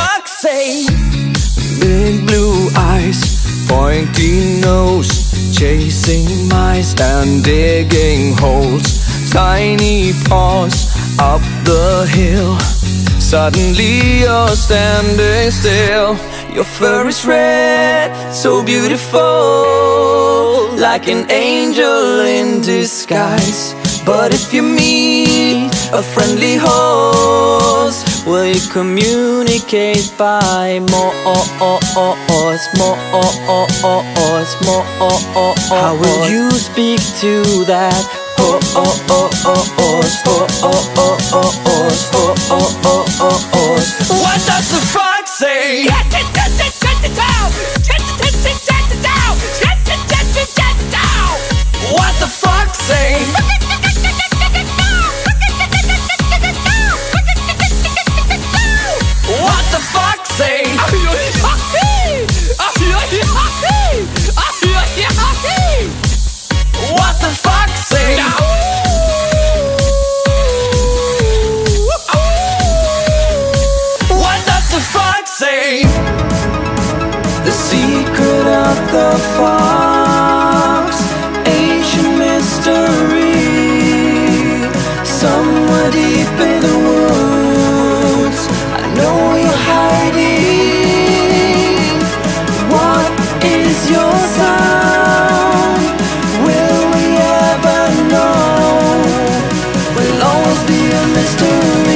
What the fuck say? Big blue eyes, pointy nose, chasing mice and digging holes. Tiny paws up the hill. Suddenly you're standing still. Your fur is red, so beautiful, like an angel in disguise. But if you meet a friendly horse, will you communicate by more, more, more? How will you speak to that horse? say now. The secret of the fox Ancient mystery. Somewhere deep in the woods. I know you're hiding. What is your sign? mystery